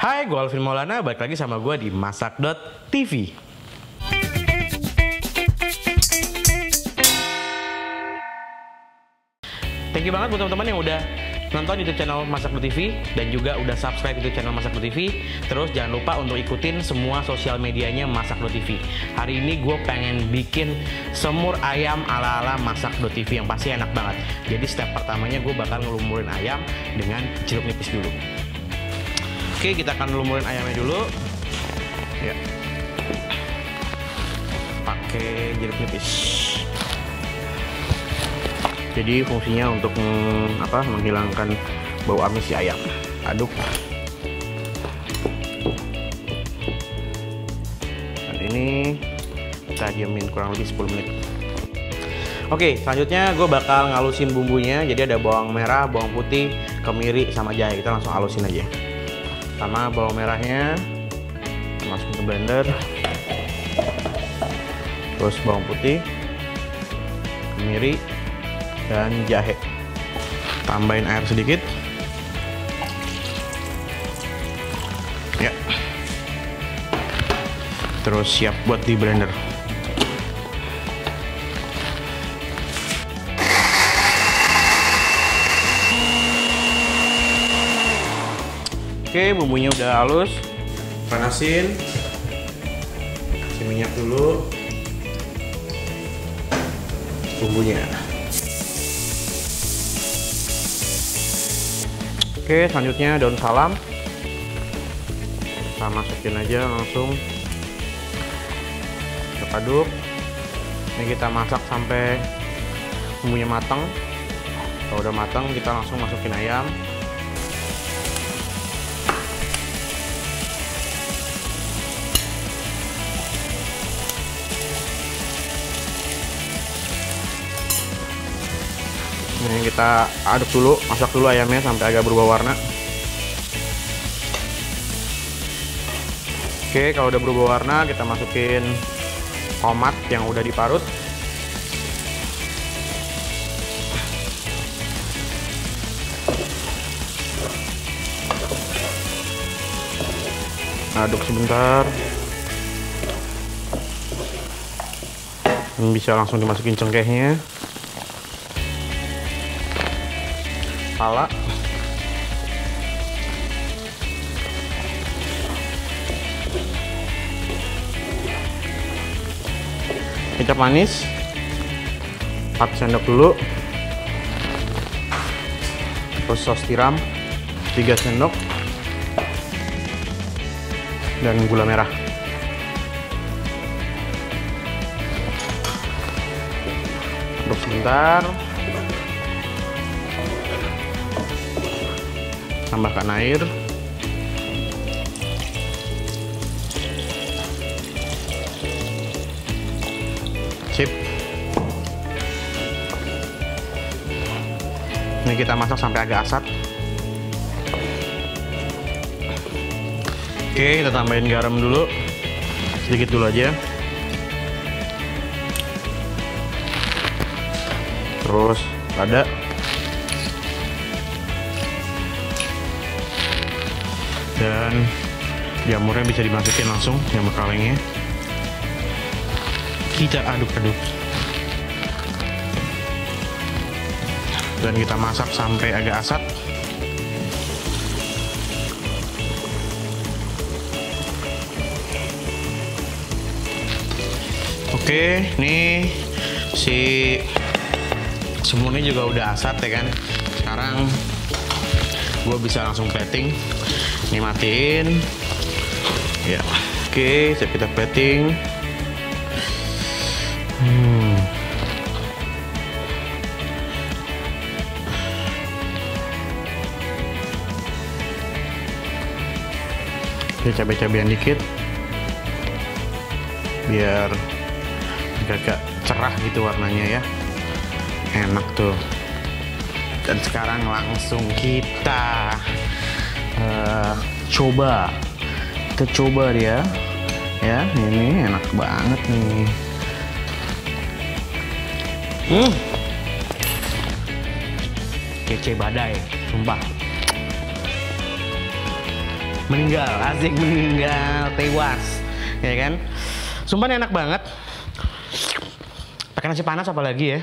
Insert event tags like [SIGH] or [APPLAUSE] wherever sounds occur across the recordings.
Hai, gue Alvin Maulana, balik lagi sama gue di Masak.tv. Thank you banget buat teman-teman yang udah nonton YouTube channel Masak TV dan juga udah subscribe YouTube channel Masak TV. Terus jangan lupa untuk ikutin semua sosial medianya Masak TV. Hari ini gue pengen bikin semur ayam ala-ala Masak TV yang pasti enak banget. Jadi step pertamanya gue bakal ngelumurin ayam dengan jeruk nipis dulu. Oke, kita akan lumurin ayamnya dulu. Ya. Pakai jeruk nipis. Jadi fungsinya untuk apa? Menghilangkan bau amis si ayam. Aduk. Dan ini kita diamin kurang lebih 10 menit. Oke, selanjutnya gue bakal ngalusin bumbunya. Jadi ada bawang merah, bawang putih, kemiri, sama jahe. Kita langsung halusin aja. Sama bawang merahnya, masukin ke blender. Terus bawang putih, kemiri, dan jahe. Tambahin air sedikit. Ya. Terus siap buat di blender. Oke, bumbunya udah halus. Panasin. Kasih minyak dulu. Bumbunya. Oke, selanjutnya daun salam. Kita masukin aja langsung. Kita aduk. Ini kita masak sampai bumbunya matang. Kalau udah matang, kita langsung masukin ayam. Ini kita aduk dulu, masak dulu ayamnya sampai agak berubah warna. Oke, kalau udah berubah warna, kita masukin tomat yang udah diparut. Aduk sebentar. Bisa langsung dimasukin cengkehnya. Pala kecap manis. 4 sendok dulu. Terus sos tiram 3 sendok. Dan gula merah. Sebentar tambahkan air. Sip. Ini kita masak sampai agak asat. Oke kita tambahin garam dulu. Sedikit dulu aja. Terus lada dan jamurnya bisa dimasukin langsung jamur kalengnya kita aduk-aduk. Dan kita masak sampai agak asat. Oke ini si semurnya juga udah asat ya kan? Sekarang gue bisa langsung plating ini matiin ya oke siap kita plating hmm. Oke, cabai-cabian dikit. Biar agak cerah gitu warnanya ya. Enak tuh. Dan sekarang langsung kita uh, coba. Kita coba dia. Ya ini enak banget nih. Hmm. Kece badai sumpah. Meninggal asik meninggal tewas. Ya kan? Sumpah enak banget. Pakai nasi panas apalagi ya.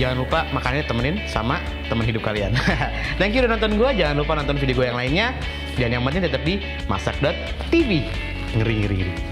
Jangan lupa makannya temenin sama temen hidup kalian. [LAUGHS] Thank you udah nonton gue jangan lupa nonton video gue yang lainnya. Dan yang penting tetap di masak.tv ngeri ngeri ngeri